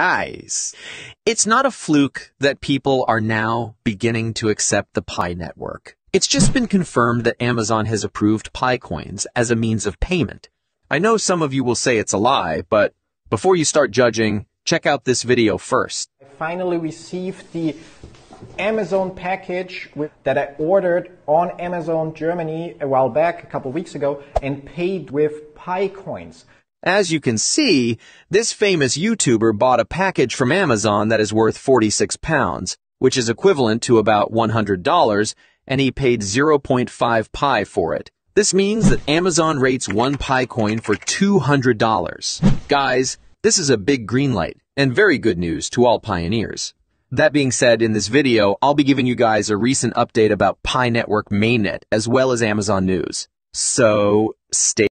Guys, it's not a fluke that people are now beginning to accept the Pi network. It's just been confirmed that Amazon has approved Pi coins as a means of payment. I know some of you will say it's a lie, but before you start judging, check out this video first. I finally received the Amazon package with, that I ordered on Amazon Germany a while back, a couple weeks ago, and paid with Pi coins. As you can see, this famous YouTuber bought a package from Amazon that is worth 46 pounds, which is equivalent to about $100, and he paid 0.5 Pi for it. This means that Amazon rates one Pi coin for $200. Guys, this is a big green light and very good news to all pioneers. That being said, in this video, I'll be giving you guys a recent update about Pi Network Mainnet as well as Amazon News. So, stay